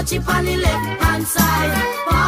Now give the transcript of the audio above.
touch it on the left hand side.